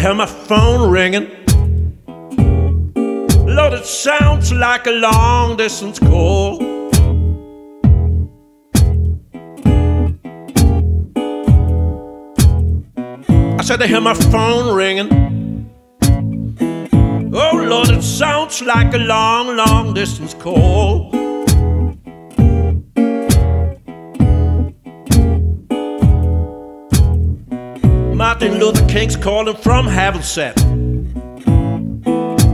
hear my phone ringing. Lord, it sounds like a long distance call. I said, I hear my phone ringing. Oh Lord, it sounds like a long, long distance call. Martin Luther King's calling from heaven said,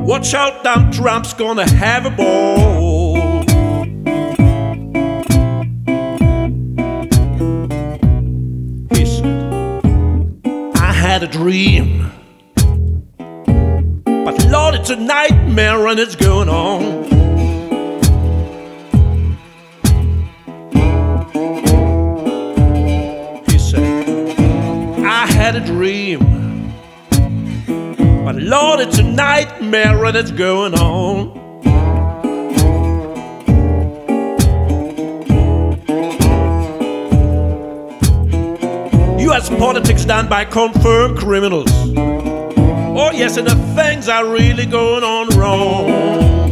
Watch out, Donald Trump's gonna have a ball. He said, I had a dream. But Lord, it's a nightmare and it's going on. Dream. But Lord, it's a nightmare it's going on. US politics done by confirmed criminals. Oh, yes, and the things are really going on wrong.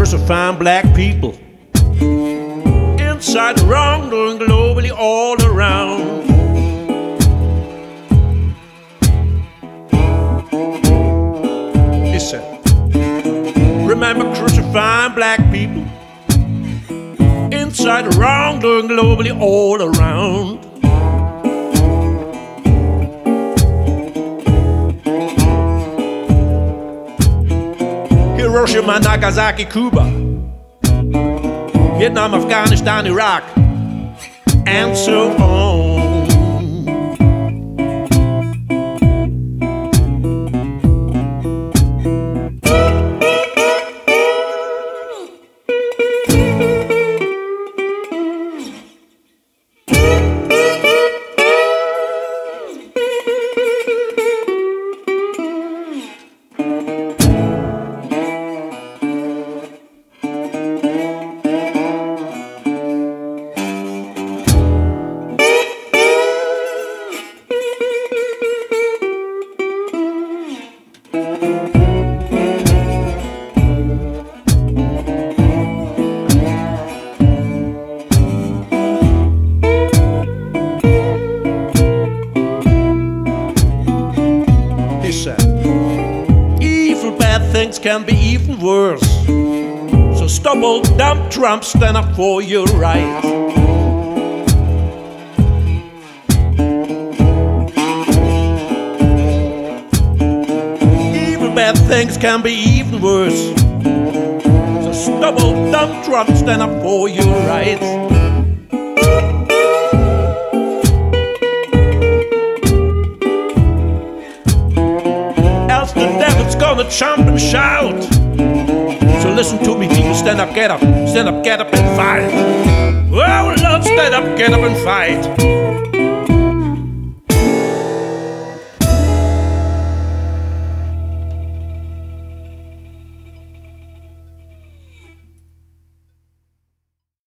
Crucifying black people inside wrongdoing globally all around. Said, Remember crucifying black people inside wrongdoing globally all around. Hiroshima, Nagasaki, Cuba, Vietnam, Afghanistan, Iraq, and so on. Said, Evil bad things can be even worse. So stop old dumb Trump, stand up for your rights. Evil bad things can be even worse. So old dumb Trump, stand up for your rights. Devil's gonna jump and shout. So listen to me, people, stand up, get up, stand up, get up and fight. Oh, Lord, stand up, get up and fight.